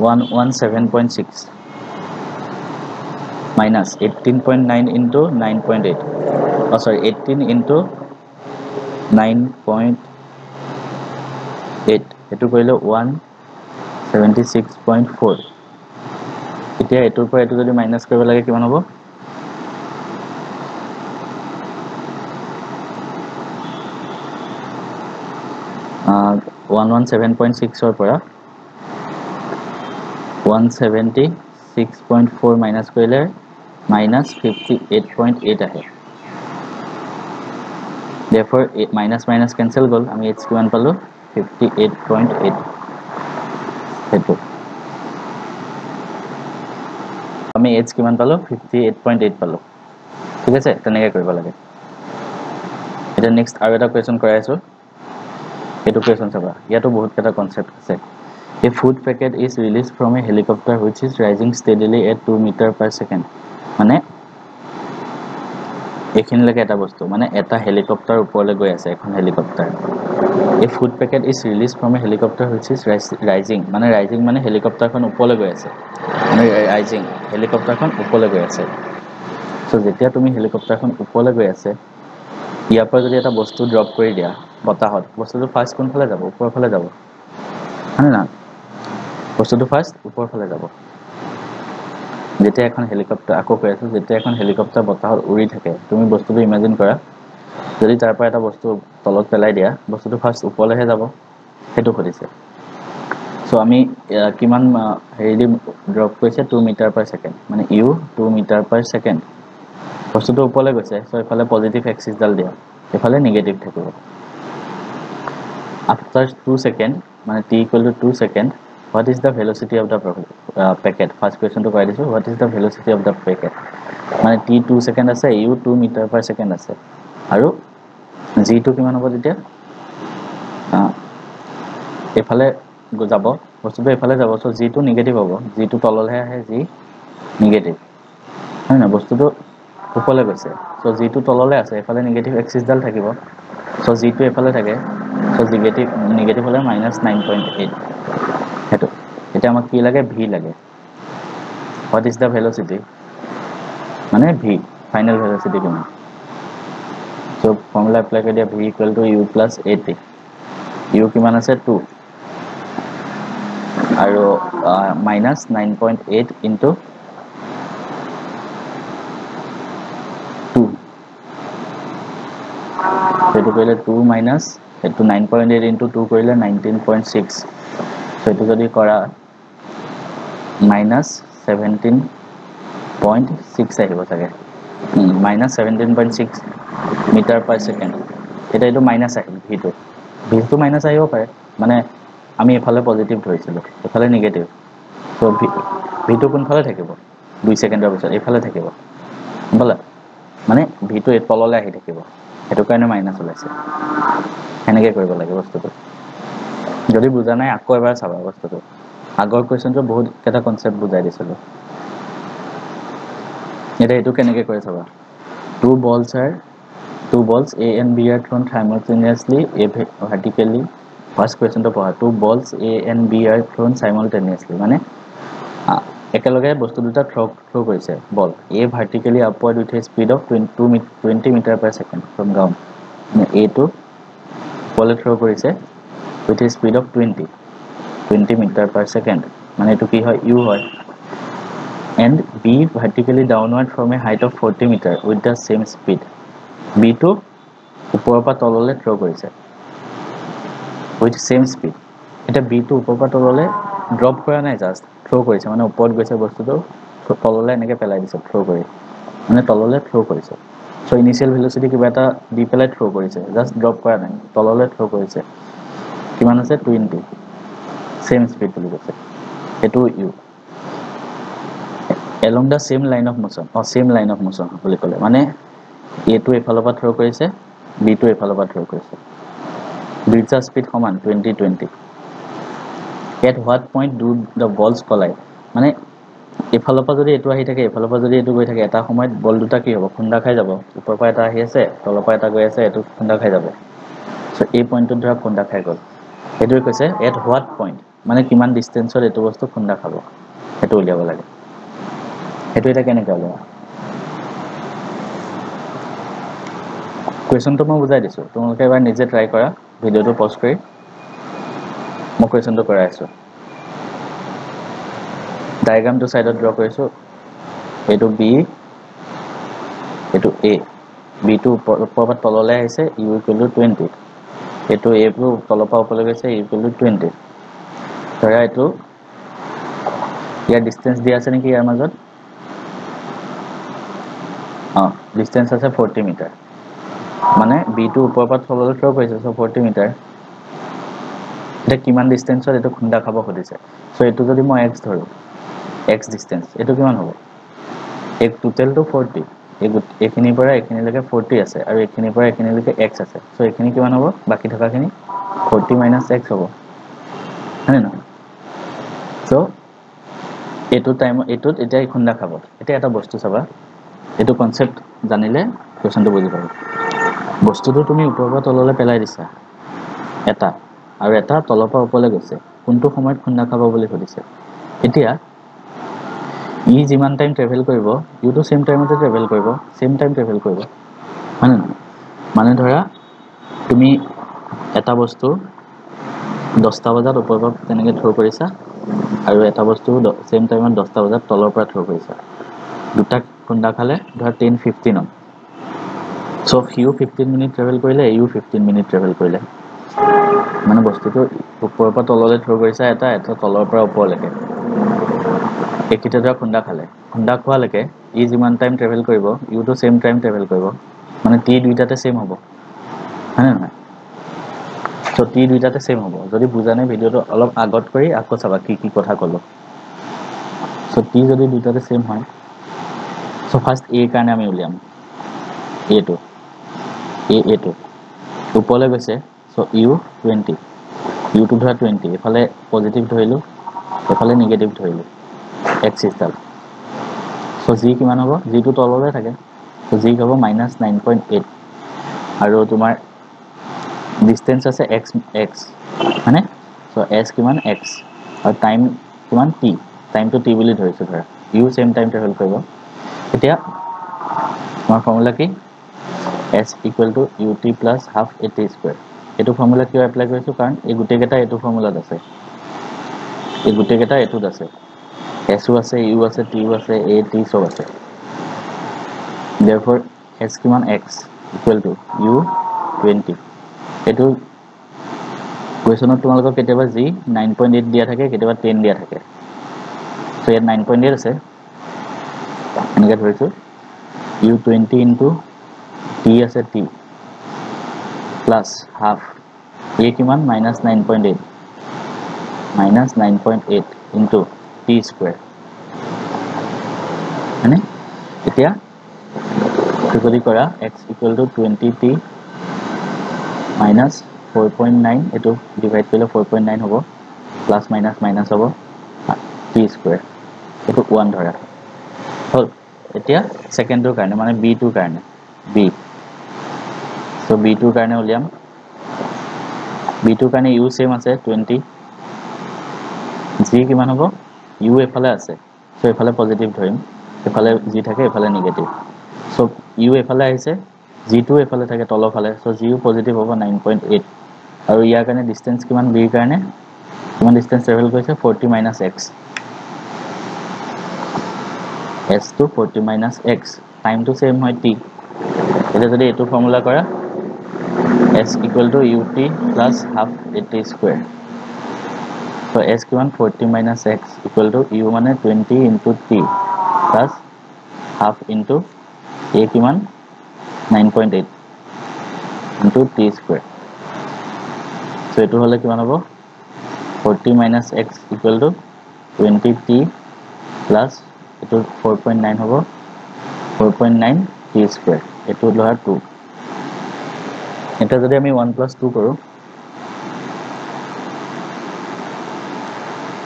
one one seven point six minus eighteen point nine into nine point eight uh sorry eighteen into nine point eight এইটো কৰিলে one seventy six point four এতিয়া এইটোৰ পৰা এইটো যদি মাইনাছ কৰিব লাগে কিমান হ'ব? ওৱান ওৱান ছেভেন পইণ্ট ছিক্সৰ পৰা one seventy six point four minus কৰিলে minus fifty eight point eight আহে ডেফৰ মাইনাছ মাইনাছ কেঞ্চেল গ'ল। আমি এইচ কিমান পালোঁ? ফিফটি এইট পইণ্ট এইট সেইটো আমি এইচ কিমান পালোঁ? ফিফটি এইট পইণ্ট এইট পালোঁ। ঠিক আছে? তেনেকৈ কৰিব লাগে। এতিয়া নেক্সট আৰু এটা কুৱেশ্যন কৰাই আছোঁ। সেইটো কুৱেশ্যন চাবা। ইয়াতো বহুতকেইটা কনচেপ্ট আছে। A food packet is release from a helicopter which is rising steadily at two metre per second মানে এইখিনিলৈকে এটা বস্তু। মানে এটা হেলিকপ্টাৰ ওপৰলৈ গৈ আছে এখন হেলিকপ্টাৰ এই food packet is release from a helicopter which is rising মানে ৰাইজিং মানে হেলিকপ্টাৰখন ওপৰলৈ গৈ আছে। মানে ৰাইজিং হেলিকপ্টাৰখন ওপৰলৈ গৈ আছে। চ' যেতিয়া তুমি হেলিকপ্টাৰখন ওপৰলৈ গৈ আছে ইয়াৰ পৰা যদি এটা বস্তু ড্ৰপ কৰি দিয়া বতাহত বস্তুটো ফাৰ্ষ্ট কোনফালে যাব? ওপৰৰ ফালে যাব হয়নে নহয়? বস্তুটো ফাৰ্ষ্ট ওপৰৰ ফালে যাব। যেতিয়া এখন হেলিকপ্টাৰ আকৌ কৈ আছোঁ যেতিয়া এখন হেলিকপ্টাৰ বতাহত উৰি থাকে তুমি বস্তুটো কৰা। যদি তাৰ পৰা এটা বস্তু তলত পেলাই দিয়া বস্তুটো ফাৰ্ষ্ট ওপৰলৈহে যাব সেইটো সুধিছে চ' আমি কিমান হেৰি দি ড্ৰপ কৰিছে টু মিটাৰ পাৰ ছেকেণ্ড মানে u two meter per second বস্তুটো ওপৰলৈ গৈছে চ' এইফালে পজিটিভ এক্সিছডাল দিয়া। এইফালে নিগেটিভ থাকিব। আফটাৰ টু ছেকেণ্ড মানে t equal to two second what is the velocity of the packet first কুৱেশ্যনটো কৰাই দিছোঁ what is the velocity of the packet মানে টি টু ছেকেণ্ড আছে u two meter per second আছে। আৰু জিটো কিমান হ'ব তেতিয়া? এইফালে যাব বস্তুটো এইফালে যাব চ' জিটো নিগেটিভ হ'ব জিটো তললৈহে আহে জি নিগেটিভ হয় নহয়? বস্তুটো ওপৰলৈ গৈছে চ' জিটো তললৈ আছে এইফালে নিগেটিভ এক্সিছডাল থাকিব চ' জিটো এইফালে থাকে চ' নিগেটিভ নিগেটিভ হ'লে মাইনাছ নাইন পইণ্ট এইট সেইটো এতিয়া আমাক কি লাগে? ভি লাগে। হোৱাট ইজ দ্য ভেলচিটি মানে ভি ফাইনেল ভেলচিটি কিমান? সেইটো যদি কৰা মাইনাছ ছেভেণ্টিন পইণ্ট ছিক্স আহিব চাগে। Meter per second. এতিয়া এইটো মাইনাছ আহিল ভিটো ভিটো মাইনাছ আহিব পাৰে। মানে আমি এফালে পজিটিভ ধৰিছিলোঁ এফালে নিগেটিভ ত' ভিটো কোনফালে থাকিব? দুই ছেকেণ্ডৰ পিছত এইফালে থাকিব। পালা? মানে ভিটো এই তললৈ আহি থাকিব। সেইটো কাৰণে মাইনাছ ওলাইছে। সেনেকৈ কৰিব লাগে বস্তুটো। যদি বুজা নাই আকৌ এবাৰ চাবা বস্তুটো। আগৰ কুৱেশ্যনটো বহুতকেইটা কনচেপ্ট বুজাই দিছিলোঁ। এতিয়া এইটো কেনেকৈ কৰে চাবা? Two balls are balls A and B are thrown simultaneously A vertically first কুৱেশ্যনটো পঢ়া two balls A and B are thrown simultaneously মানে একেলগে বস্তু দুটা থ্ৰ থ্ৰ' কৰিছে ball. A vertically upward with a speed of twenty two twenty meter per second from ground মানে এটো ওপৰলৈ throw কৰিছে with a speed of twenty twenty meter per second মানে এইটো কি হয়? ইউ হয়। And B vertically downward from a height of forty meter with the same speed বিটো ওপৰৰ পৰা তললৈ থ্ৰ' কৰিছে। উইথ ছেম স্পীড এতিয়া বিটো ওপৰৰ পৰা তললৈ ড্ৰপ কৰা নাই জাষ্ট থ্ৰ' কৰিছে। মানে ওপৰত গৈছে বস্তুটো তললৈ এনেকৈ পেলাই দিছে থ্ৰ' কৰি। মানে তললৈ থ্ৰ' কৰিছে। চ' ইনিচিয়েল ভেলচিটি কিবা এটা দি পেলাই থ্ৰ' কৰিছে। জাষ্ট ড্ৰপ কৰা নাই। তললৈ থ্ৰ' কৰিছে। কিমান আছে টুৱেণ্টি ছেম স্পীড বুলি কৈছে। সেইটো u along the same line of motion uh same line of motion বুলি ক'লে। মানে এটো এইফালৰ পৰা থ্ৰ' কৰিছে বিটো এইফালৰ পৰা থ্ৰ' কৰিছে। দুইটা স্পীড সমান twenty twenty at what point do the balls collide মানে এইফালৰ পৰা যদি এইটো আহি থাকে এইফালৰ পৰা যদি এইটো গৈ থাকে এটা সময়ত বল দুটা কি হ'ব? খুন্দা খাই যাব। ওপৰৰ পৰা এটা আহি আছে তলৰ পৰা এটা গৈ আছে এইটো খুন্দা খাই যাব। চ' এই পইণ্টটোত ধৰা খুন্দা খাই গ'ল। সেইটোৱে কৈছে এট হোৱাট পইণ্ট মানে কিমান ডিষ্টেঞ্চত এইটো বস্তু খুন্দা খাব? সেইটো উলিয়াব লাগে। সেইটো এতিয়া কেনেকৈ উলিয়াব? কুৱেশ্যনটো মই বুজাই দিছোঁ। তোমালোকে এবাৰ নিজে ট্ৰাই কৰা ভিডিঅ'টো পজ কৰি। মই কুৱেশ্যনটো কৰাই আছোঁ। ডায়েগ্ৰামটো ছাইডত ড্ৰ কৰিছোঁ। এইটো বি এইটো এ বিটো ওপৰ ওপৰৰ পৰা তললৈ আহিছে ইউ টু টুৱেণ্টি এইটো এটো তলৰ পৰা ওপৰলৈ গৈছে ইউ টু টুৱেণ্টি ধৰা এইটো ইয়াৰ ডিষ্টেঞ্চ দিয়া আছে নেকি ইয়াৰ মাজত? অঁ ডিষ্টেঞ্চ আছে ফৰ্টি মিটাৰ মানে বিটো পৰা তললৈ থ্ৰ' কৰিছে চ' ফৰ্টি মিটাৰ এতিয়া কিমান ডিষ্টেঞ্চত এইটো খুন্দা খাব সুধিছে চ' এইটো যদি মই এক্স ধৰোঁ এক্স ডিষ্টেঞ্চ এইটো কিমান হ'ব? এই টোটেলটো ফৰ্টি এই এইখিনিৰ পৰা এইখিনিলৈকে ফৰ্টি আছে আৰু এইখিনিৰ পৰা এইখিনিলৈকে এক্স আছে। চ' এইখিনি কিমান হ'ব? বাকী থকাখিনি ফৰ্টি মাইনাছ এক্স হ'ব। হয়নে নহয়? চ' এইটো টাইমত এইটোত এতিয়া খুন্দা খাব। এতিয়া এটা বস্তু চাবা। এইটো কনচেপ্ট জানিলে কুৱেশ্যনটো বুজি পাব। বস্তুটো তুমি ওপৰৰ পৰা তললৈ পেলাই দিছা। এটা। আৰু এটা তলৰ পৰা ওপৰলৈ গৈছে। কোনটো সময়ত খুন্দা খাব বুলি সুধিছে। এতিয়া ই যিমান টাইম ট্ৰেভেল কৰিব ইউটো ছেইম টাইমতে ট্ৰেভেল কৰিব ছেইম টাইম ট্ৰেভেল কৰিব। হয়নে নহয়? মানে ধৰা তুমি এটা বস্তু দহটা বজাত ওপৰৰ পৰা তেনেকৈ থ্ৰ' কৰিছা আৰু এটা বস্তু ছেইম টাইমত দহটা বজাত তলৰ পৰা থ্ৰ' কৰিছা। দুটা খুন্দা খালে ধৰা টেন ফিফটিনত চ' সিও ফিফটিন মিনিট ট্ৰেভেল কৰিলে ইও ফিফটিন মিনিট ট্ৰেভেল কৰিলে। মানে বস্তুটো ওপৰৰ পৰা তললৈ থ্ৰ' কৰিছা এটা এটা তলৰ পৰা ওপৰলৈকে। এইকেইটা ধৰা খুন্দা খালে। খুন্দা খোৱালৈকে ই যিমান টাইম ট্ৰেভেল কৰিব ইউটো ছেইম টাইম ট্ৰেভেল কৰিব। মানে টি দুইটাতে ছেইম হ'ব। হয়নে নহয়? চ' টি দুইটাতে ছেইম হ'ব। যদি বুজা নাই ভিডিঅ'টো অলপ আগত কৰি আকৌ চাবা কি কি কথা ক'লোঁ। চ' টি যদি দুইটাতে ছেইম হয় চ' ফাৰ্ষ্ট এৰ কাৰণে আমি উলিয়াম। এটো এ এটো ওপৰলৈ গৈছে চ' ইউ টুৱেণ্টি। ইউটো ধৰা টুৱেণ্টি এইফালে পজিটিভ ধৰিলোঁ এইফালে নিগেটিভ ধৰিলোঁ এক্সিছডাল চ' জি কিমান হ'ব জিটো তললৈ থাকে চ' জি হ'ব মাইনাছ নাইন পইণ্ট এইট আৰু তোমাৰ ডিষ্টেঞ্চ আছে এক্স এক্স হয়নে? চ' এছ কিমান এক্স আৰু টাইম কিমান টি টাইমটো টি বুলি ধৰিছোঁ ধৰা। ইউ ছেইম টাইম ট্ৰেভেল কৰিব। এতিয়া তোমাৰ ফৰ্মুলা কি? S equal to u t plus half a t square এইটো ফৰ্মুলা কিয় এপ্লাই কৰিছোঁ? কাৰণ এই গোটেইকেইটা এইটো ফৰ্মুলাত আছে। এই গোটেইকেইটা এইটোত আছে। এছো আছে ইউ আছে টিও আছে এ টি চব আছে। দেৰফৰ এছ কিমান x equal to u twenty এইটো কুৱেশ্যনত তোমালোকৰ কেতিয়াবা যি নাইন পইণ্ট এইট দিয়া থাকে কেতিয়াবা টেন দিয়া থাকে। চ' ইয়াত নাইন পইণ্ট এইট আছে। এনেকৈ ধৰিছোঁ। ইউ টুৱেণ্টি ইনটু টি আছে টি প্লাছ হাফ এ কিমান minus nine point eight minus nine point eight into t square হয়নে এতিয়া যদি কৰা x equal to twenty t minus four point nine এইটো ডিভাইড কৰিলে ফ'ৰ পইণ্ট নাইন হ'ব plus minus minus হ'ব t square এইটো ওৱান ধৰা হ'ল এতিয়া ছেকেণ্ডটোৰ কাৰণে মানে বি টোৰ কাৰণে বি চ' বি টোৰ কাৰণে উলিয়াম। বি টোৰ কাৰণে ইউ ছেইম আছে টুৱেণ্টি জি কিমান হ'ব? ইউ এফালে আছে। চ' এইফালে পজিটিভ ধৰিম। এইফালে যি থাকে এইফালে নিগেটিভ চ' ইউ এফালে আহিছে জিটো এইফালে থাকে তলৰ ফালে চ' জিও পজিটিভ হ'ব নাইন পইণ্ট এইট আৰু ইয়াৰ কাৰণে ডিষ্টেঞ্চ কিমান? বিৰ কাৰণে। কিমান ডিষ্টেঞ্চ ট্ৰেভেল কৰিছে? Forty minus x s to forty minus x টাইমটো ছেইম হয় টি এতিয়া যদি এইটো ফৰ্মুলা কৰা এ টি স্কুৱেৰ ত' এছ কিমান forty minus x equal to u মানে twenty into t plus half into a কিমান nine point eight into t square so' এইটো হ'লে কিমান হ'ব? Forty minus x equal to twenty t plus এইটো four point nine হ'ব। Four point nine T square এইটো ধৰা টু এতিয়া যদি আমি ওৱান প্লাছ টু কৰোঁ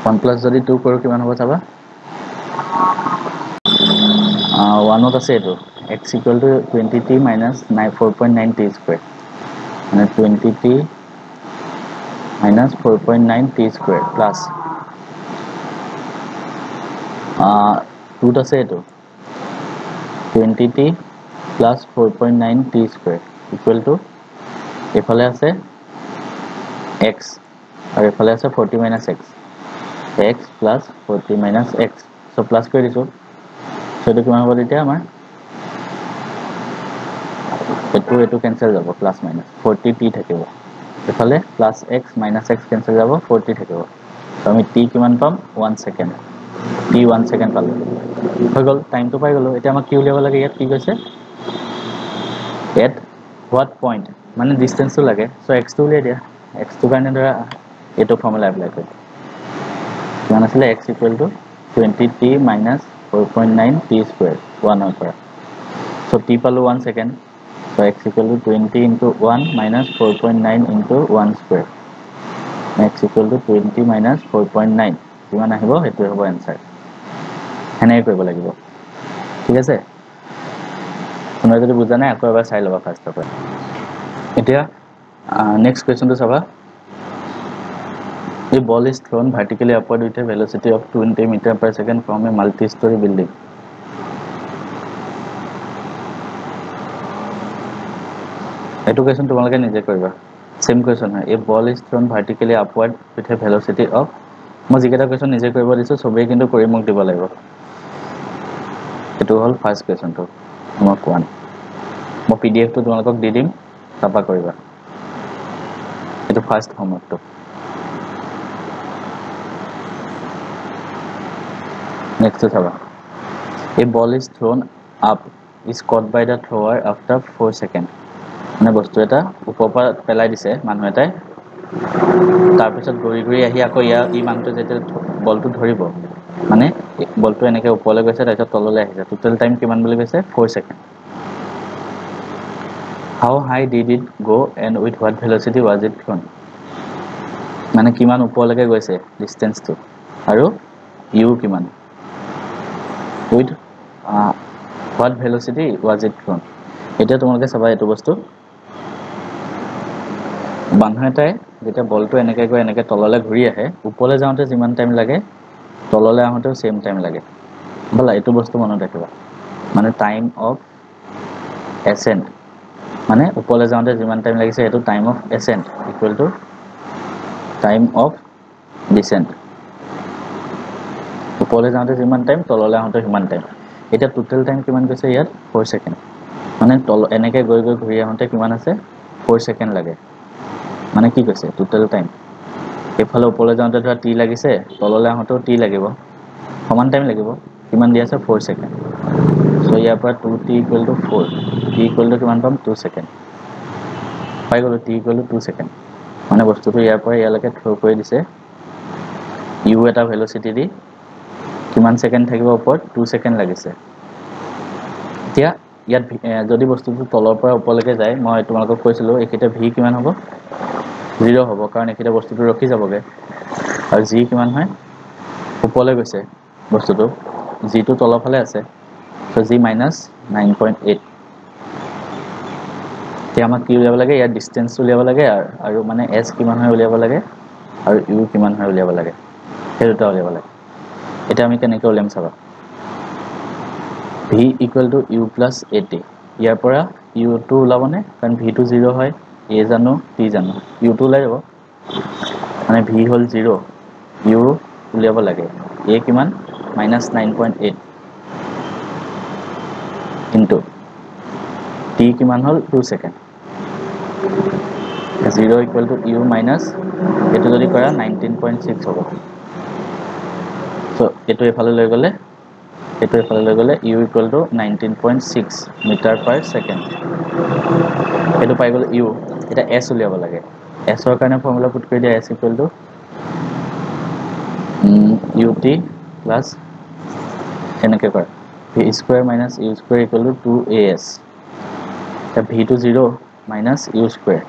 ওৱান প্লাছ যদি টু কৰোঁ কিমান হ'ব চাবা? ওৱানত আছে এইটো। X equal to twenty t minus nine four point nine t square মানে twenty t minus four point nine t square plus টুত আছে এইটো। Twenty t plus four point nine t square equal to এইফালে আছে x আৰু এইফালে আছে forty minus x x plus forty minus x so' plus কৰি দিছোঁ। চ' এইটো কিমান হ'ব তেতিয়া আমাৰ? এইটো এইটো কেঞ্চেল যাব প্লাছ মাইনাছ ফৰ্টি টি থাকিব। এইফালে plus x minus x cancel যাব ফৰ্টি থাকিব। ত' আমি টি কিমান পাম? One second t one second পালোঁ। হৈ গ'ল টাইমটো পাই গ'লোঁ। এতিয়া আমাক কি উলিয়াব লাগে? ইয়াত কি কৈছে? এট হোৱাট পইণ্ট মানে ডিষ্টেঞ্চটো লাগে। চ' এক্সটো উলিয়াই দিয়া। এক্সটোৰ কাৰণে ধৰা এইটো ফৰ্মুলা এপ্লাই কৰি। কিমান আছিলে x equal to twenty t minus four point nine t square ওৱানৰ পৰা। চ' টি পালোঁ one second so' x equal to twenty into one minus four point nine into one square x equal to twenty minus four point nine কিমান আহিব সেইটোৱে হ'ব answer সেনেকৈ কৰিব লাগিব। ঠিক আছে? কোনোবাই যদি বুজা নাই আকৌ এবাৰ চাই ল'বা ফাৰ্ষ্টৰ পৰা। এতিয়া নেক্সট কুৱেশ্যনটো চাবা। A ball is thrown vertically upward with a velocity of 20 meter per second from a multi-story building. এইটো কুৱেশ্যন তোমালোকে নিজে কৰিবা। ছেম কুৱেশ্যন হয়। এই ball is thrown vertically upward with a velocity of মই যিকেইটা কুৱেশ্যন নিজে কৰিব দিছোঁ চবেই কিন্তু কৰি মোক দিব লাগিব। এইটো হ'ল ফাৰ্ষ্ট কুৱেশ্যনটো মোক ওৱান মই পি ডি এফটো তোমালোকক দি দিম। তাৰপৰা কৰিবা। এইটো ফাৰ্ষ্ট হোমৱৰ্কটো নেক্সট চাবা। এই ball is thrown up is caught by the thrower after four second মানে বস্তু এটা ওপৰৰ পৰা পেলাই দিছে মানুহ এটাই। তাৰপিছত ঘূৰি ঘূৰি আহি আকৌ ইয়াৰ ই মানুহটো যেতিয়া বলটো ধৰিব মানে বলটো এনেকৈ ওপৰলৈ গৈছে তাৰপিছত তললৈ আহিছে। টোটেল টাইম কিমান বুলি কৈছে? Four second how high did it go' and with what velocity was it thrown মানে কিমান ওপৰলৈকে গৈছে ডিষ্টেঞ্চটো আৰু ইউ কিমান? With what velocity was it thrown এতিয়া তোমালোকে চাবা এইটো বস্তু। মানুহ এটাই যেতিয়া বলটো এনেকৈ গৈ এনেকৈ তললৈ ঘূৰি আহে ওপৰলৈ যাওঁতে যিমান টাইম লাগে তললৈ আহোঁতেও ছেইম টাইম লাগে। বোলা এইটো বস্তু মনত ৰাখিবা। মানে টাইম অফ এচেণ্ট মানে ওপৰলৈ যাওঁতে যিমান টাইম লাগিছে সেইটো time of ascent equal to time of descent ওপৰলৈ যাওঁতে যিমান টাইম তললৈ আহোঁতে সিমান টাইম এতিয়া টোটেল টাইম কিমান গৈছে ইয়াত? ফ'ৰ ছেকেণ্ড মানে তল এনেকৈ গৈ গৈ ঘূৰি আহোঁতে কিমান আছে? ফ'ৰ ছেকেণ্ড লাগে। মানে কি কৈছে? টোটেল টাইম এইফালে ওপৰলৈ যাওঁতে ধৰা টি লাগিছে তললৈ আহোঁতেও টি লাগিব। সমান টাইম লাগিব। কিমান দি আছে? ফ'ৰ ছেকেণ্ড চ' ইয়াৰ পৰা two t equal to four t equal to কিমান পাম? টু ছেকেণ্ড পাই গ'লোঁ t equal to two second মানে বস্তুটো ইয়াৰ পৰা ইয়ালৈকে থ্ৰ' কৰি দিছে। ইউ এটা ভেলচিটি দি কিমান ছেকেণ্ড থাকিব ওপৰত? টু ছেকেণ্ড লাগিছে। এতিয়া ইয়াত যদি বস্তুটো তলৰ পৰা ওপৰলৈকে যায় মই তোমালোকক কৈছিলোঁ এইখিনিতে ভি কিমান হ'ব? জিৰ' হ'ব কাৰণ এইখিনিতে বস্তুটো ৰখি যাবগৈ। আৰু জি কিমান হয়? ওপৰলৈ গৈছে বস্তুটো। জিটো তলৰ ফালে আছে। G minus nine point eight এতিয়া আমাক কি উলিয়াব লাগে? ইয়াত ডিষ্টেঞ্চ উলিয়াব লাগে আৰু মানে এছ কিমান হয় উলিয়াব লাগে? আৰু ইউ কিমান হয় উলিয়াব লাগে? সেই দুটা উলিয়াব লাগে। এতিয়া আমি কেনেকৈ উলিয়াম চাবা? V equal to u plus a t ইয়াৰ পৰা ইউটো ওলাবনে কাৰণ ভিটো জিৰ' হয়। এ জানো টি জানো। ইউটো ওলাই যাব। মানে ভি হ'ল জিৰ' ইউ উলিয়াব লাগে। এ কিমান? Minus nine point eight into t কিমান হ'ল? Two second. Zero' equal to u minus এইটো যদি কৰা নাইনটিন পইণ্ট ছিক্স হ'ব। চ' এইটো এইফালে লৈ গ'লে এইটো এইফালে লৈ গ'লে u equal to nineteen point six meter per second. এইটো পাই গ'ল ইউ। এতিয়া এছ উলিয়াব লাগে। এছৰ কাৰণে ফৰ্মুলা পুট কৰি দিয়া s equal to u t plus এনেকৈ কৰে। V square minus u square equal to two a s এতিয়া ভিটো জিৰ' মাইনাছ ইউ স্কুৱেৰ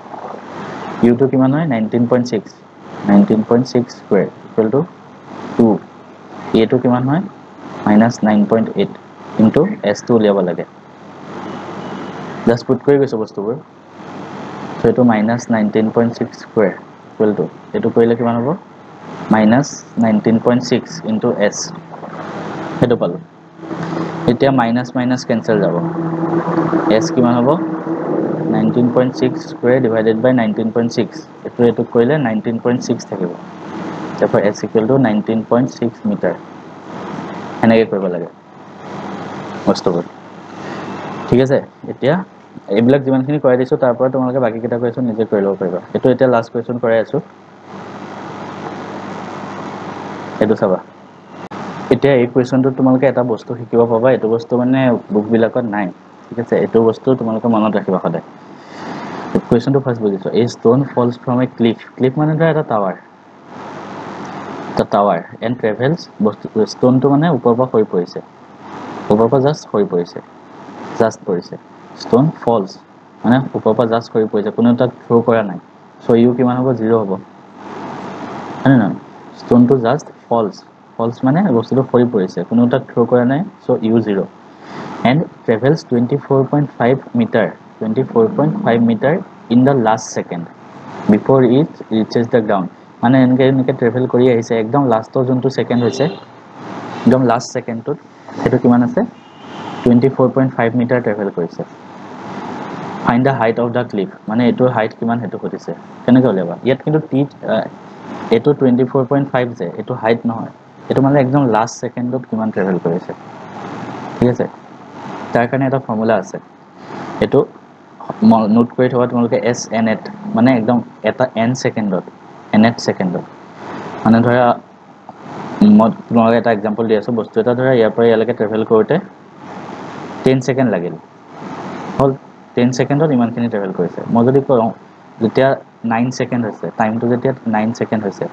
ইউটো কিমান হয়? Nineteen point six nineteen point six square equal to two এটো কিমান হয়? Minus nine point eight into এছটো উলিয়াব লাগে। জাষ্ট পুট কৰি গৈছোঁ বস্তুবোৰ। চ' এইটো minus nineteen point six square equal to এইটো কৰিলে কিমান হ'ব? Minus nineteen point six into s সেইটো পালোঁ। এতিয়া মাইনাছ মাইনাছ কেঞ্চেল যাব। এছ কিমান হ'ব? Nineteen point six square divided by nineteen point six এইটো এইটোক কৰিলে নাইনটিন পইণ্ট ছিক্স থাকিব। তাৰপৰা s equal to point six meter সেনেকৈ কৰিব লাগে বস্তুবোৰ। ঠিক আছে? এতিয়া এইবিলাক যিমানখিনি কৰাই দিছোঁ তাৰ পৰা তোমালোকে বাকীকেইটা কুৱেশ্যন নিজে কৰি ল'ব পাৰিবা। এইটো এতিয়া লাষ্ট কুৱেশ্যন কৰাই আছোঁ। সেইটো চাবা। এতিয়া এই কুৱেশ্যনটোত তোমালোকে এটা বস্তু শিকিব পাবা এইটো বস্তু মানে বুকবিলাকত নাই। ঠিক আছে এইটো বস্তু তোমালোকে মনত ৰাখিবা সদায়। কুৱেশ্যনটো ফাৰ্ষ্ট বুজিছোঁ এই stone falls from a cliff cliff মানে ধৰা এটা টাৱাৰ এটা টাৱাৰ এণ্ড ট্ৰেভেলছ বস্তু ষ্ট'নটো মানে ওপৰৰ পৰা সৰি পৰিছে। ওপৰৰ পৰা জাষ্ট সৰি পৰিছে। জাষ্ট পৰিছে। ষ্ট'ন ফলছ মানে ওপৰৰ পৰা জাষ্ট সৰি পৰিছে। কোনো তাত থ্ৰ' কৰা নাই। চ' ইউ কিমান হ'ব? জিৰ' হ'ব। হয়নে নহয়? ষ্ট'নটো জাষ্ট ফলছ ফলছ মানে বস্তুটো সৰি পৰিছে কোনো তাত থ্ৰ' কৰা নাই so' u zero' and travels twenty four point five meter twenty four point five meter in the last second before it reaches the ground মানে এনেকৈ এনেকৈ ট্ৰেভেল কৰি আহিছে একদম লাষ্টৰ যোনটো ছেকেণ্ড হৈছে একদম লাষ্ট ছেকেণ্ডটোত সেইটো কিমান আছে? Twenty four point five meter travel কৰিছে। Find the height of the cliff মানে এইটোৰ হাইট কিমান সেইটো সুধিছে। কেনেকৈ উলিয়াবা? ইয়াত কিন্তু টি এইটো টুৱেণ্টি ফ'ৰ পইণ্ট ফাইভ যে এইটো হাইট নহয়। এইটো মানে একদম লাষ্ট ছেকেণ্ডত কিমান ট্ৰেভেল কৰিছে। ঠিক আছে? তাৰ কাৰণে এটা ফৰ্মুলা আছে। এইটো নোট কৰি থবা তোমালোকে এছ এন এট মানে একদম এটা এন ছেকেণ্ডত এন এট ছেকেণ্ডত মানে ধৰা মই তোমালোকে এটা এক্সাম্পল দি আছোঁ বস্তু এটা ধৰা ইয়াৰ পৰা ইয়ালৈকে ট্ৰেভেল কৰোঁতে টেন ছেকেণ্ড লাগিল। হ'ল টেন ছেকেণ্ডত ইমানখিনি ট্ৰেভেল কৰিছে। মই যদি কওঁ যেতিয়া নাইন ছেকেণ্ড হৈছে টাইমটো যেতিয়া নাইন ছেকেণ্ড হৈছে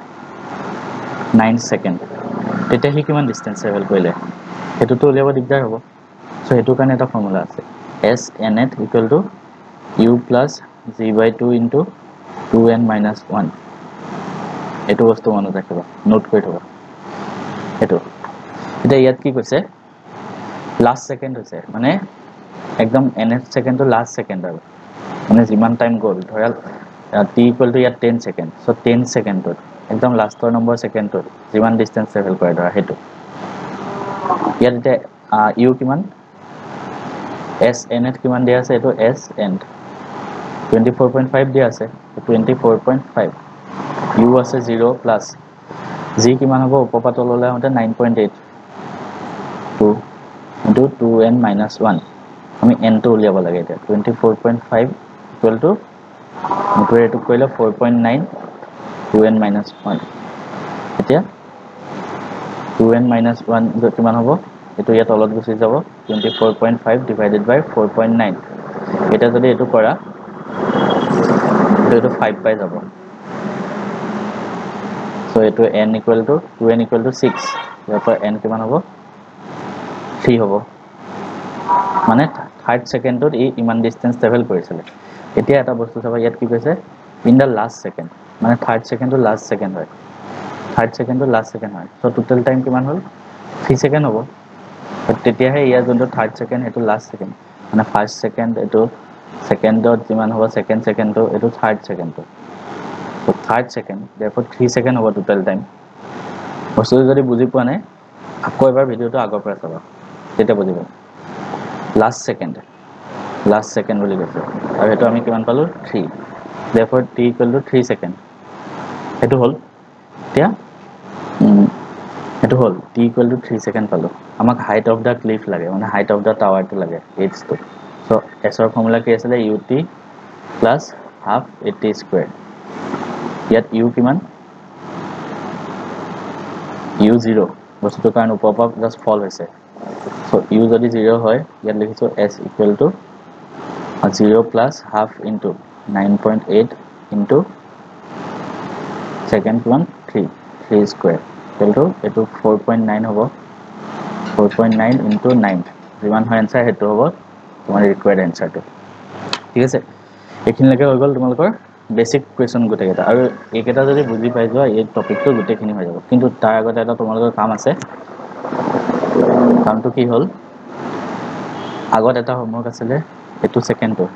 নাইন ছেকেণ্ড তেতিয়া সি কিমান ডিষ্টেঞ্চ ট্ৰেভেল কৰিলে? সেইটোতো উলিয়াব দিগদাৰ হ'ব। চ' সেইটো কাৰণে এটা ফৰ্মুলা আছে। S n th equal to u plus g by two into two n minus one এইটো বস্তু মনত ৰাখিবা। নোট কৰি থবা। সেইটো এতিয়া ইয়াত কি কৈছে? লাষ্ট ছেকেণ্ড হৈছে। মানে একদম এন এফ ছেকেণ্ডটো লাষ্ট ছেকেণ্ড আৰু। মানে যিমান টাইম গ'ল ধৰা টি ইকুৱেল টু ইয়াত টেন ছেকেণ্ড চ' টেন ছেকেণ্ডটোত একদম লাষ্টৰ নম্বৰ ছেকেণ্ডটোত যিমান ডিষ্টেঞ্চ ট্ৰেভেল কৰে ধৰা সেইটো। ইয়াত এতিয়া ইউ কিমান? এছ এন এত কিমান দিয়া আছে? এইটো s n twenty four point five দিয়া আছে। Twenty four point five u আছে জিৰ' প্লাছ জি কিমান হ'ব? ওপৰ পৰা তললৈ আহোঁতে nine point eight two into two n minus one আমি এনটো উলিয়াব লাগে এতিয়া। Twenty four point five equal to এইটোক কৰিলে four point nine two n minus one এতিয়া টু এন মাইনাছ ওৱান কিমান হ'ব? এইটো ইয়াত তলত গুচি যাব। Twenty four point five divided by four point nine এতিয়া যদি এইটো কৰা এইটো ফাইভ পাই যাব। চ' এইটো n equal to two n equal to six ইয়াৰ পৰা এন কিমান হ'ব? থ্ৰী হ'ব। মানে থাৰ্ড ছেকেণ্ডটোত ই ইমান ডিষ্টেঞ্চ ট্ৰেভেল কৰিছিলে। এতিয়া এটা বস্তু চাবা ইয়াত কি কৈছে? ইন দ্য লাষ্ট ছেকেণ্ড মানে থাৰ্ড ছেকেণ্ডটো লাষ্ট ছেকেণ্ড হয়। থাৰ্ড ছেকেণ্ডটো লাষ্ট ছেকেণ্ড হয়। চ' টোটেল টাইম কিমান হ'ল? থ্ৰী ছেকেণ্ড হ'ব। তেতিয়াহে ইয়াৰ যোনটো থাৰ্ড ছেকেণ্ড সেইটো লাষ্ট ছেকেণ্ড মানে ফাৰ্ষ্ট ছেকেণ্ড এইটো ছেকেণ্ডত যিমান হ'ব ছেকেণ্ড ছেকেণ্ডটো এইটো third ছেকেণ্ডটো third second therefore three second হ'ব টোটেল টাইম বস্তুটো যদি বুজি পোৱা নাই আকৌ এবাৰ ভিডিঅ'টো আগৰ পৰা চাবা। তেতিয়া বুজিব লাষ্ট ছেকেণ্ড লাষ্ট ছেকেণ্ড বুলি কৈছে। আৰু সেইটো আমি কিমান পালোঁ? Three therefore T two three second সেইটো হ'ল এতিয়া? সেইটো হ'ল T equal to three second পালোঁ। আমাক হাইট অফ দ্য ক্লিফ লাগে মানে হাইট অফ দ্য টাৱাৰটো লাগে এইচটো চ' এছৰ ফৰ্মুলা কি আছিলে? U t plus half a t square ইয়াত ইউ কিমান? ইউ জিৰ' বস্তুটোৰ কাৰণ ওপৰৰ পৰা জাষ্ট ফল হৈছে। চ' ইউ যদি জিৰ' হয় ইয়াত লিখিছোঁ s equal to zero' plus half into nine point eight into second কিমান থ্ৰী থ্ৰী স্কুৱেৰ টু এইটো ফ'ৰ পইণ্ট নাইন হ'ব। Four point nine into nine যিমান হয় এনচাৰ সেইটো হ'ব তোমাৰ ৰিকুৱাৰ্ড এনচাৰটো ঠিক আছে? এইখিনিলৈকে হৈ গ'ল তোমালোকৰ বেচিক কুৱেশ্যন গোটেইকেইটা। আৰু এইকেইটা যদি বুজি পাই যোৱা এই টপিকটো গোটেইখিনি হৈ যাব। কিন্তু তাৰ আগতে এটা তোমালোকৰ কাম আছে। কামটো কি হ'ল? আগত এটা হোমৱৰ্ক আছিলে এইটো ছেকেণ্ডটো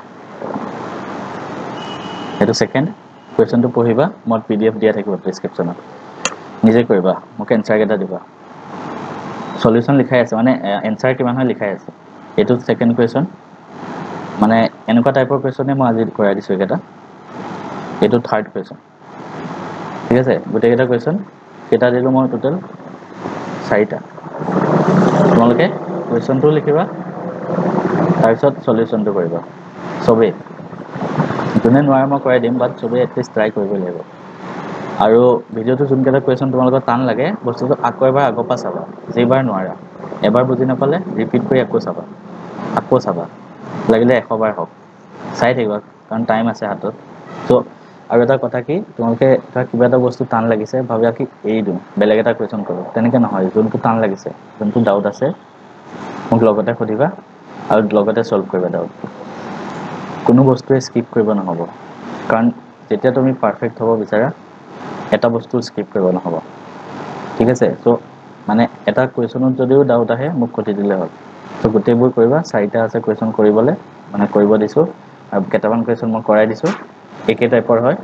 এইটো ছেকেণ্ড কুৱেশ্যনটো পঢ়িবা মই পি ডি এফ দিয়া থাকিব প্ৰেছক্ৰিপশ্যনত নিজে কৰিবা মোক এনচাৰকেইটা দিবা। চলিউশ্যন লিখাই আছে মানে এনচাৰ কিমান হয় লিখাই আছে। এইটো ছেকেণ্ড কুৱেশ্যন মানে এনেকুৱা টাইপৰ কুৱেশ্যনে মই আজি কৰাই দিছোঁ এইকেইটা। এইটো থাৰ্ড কুৱেশ্যন ঠিক আছে? গোটেইকেইটা কুৱেশ্যন কেইটা দিলোঁ মই টোটেল চাৰিটা। তোমালোকে কুৱেশ্যনটোও লিখিবা তাৰপিছত চলিউশ্যনটো কৰিবা। চবেই। যোনে নোৱাৰে মই কৰাই দিম বাট চবেই এটলিষ্ট ট্ৰাই কৰিব লাগিব। আৰু ভিডিঅ'টো যোনকেইটা কুৱেশ্যন তোমালোকৰ টান লাগে বস্তুটো আকৌ এবাৰ আগৰ পৰা চাবা যেইবাৰ নোৱাৰা। এবাৰ বুজি নাপালে ৰিপিট কৰি আকৌ চাবা আকৌ চাবা। লাগিলে এশবাৰ হওক। চাই থাকিবা কাৰণ টাইম আছে হাতত। ত' আৰু এটা কথা কি তোমালোকে ধৰা কিবা এটা বস্তু টান লাগিছে ভাবিবা কি এৰি দিওঁ বেলেগ এটা কুৱেশ্যন কৰোঁ। তেনেকৈ নহয় যোনটো টান লাগিছে যোনটো ডাউট আছে মোক লগতে সুধিবা আৰু লগতে চল্ভ কৰিবা ডাউটটো কোনো বস্তুৱে স্কিপ কৰিব নহ'ব। কাৰণ যেতিয়া তুমি পাৰফেক্ট হ'ব বিচাৰা এটা বস্তু স্কিপ কৰিব নহ'ব। ঠিক আছে? চ' মানে এটা কুৱেশ্যনত যদিও ডাউট আহে মোক সুধি দিলে হ'ল। চ' গোটেইবোৰ কৰিবা চাৰিটা আছে কুৱেশ্যন কৰিবলৈ মানে কৰিব দিছোঁ আৰু কেইটামান কুৱেশ্যন মই কৰাই দিছোঁ। একে টাইপৰ হয়।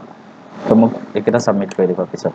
ত' মোক এইকেইটা ছাবমিট কৰি দিবা পিছত।